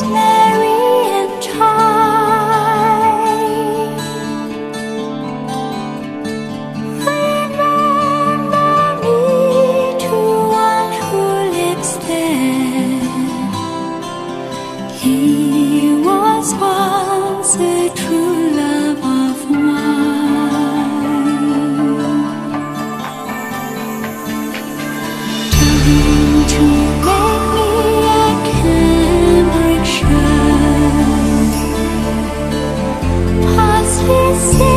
dismay. stay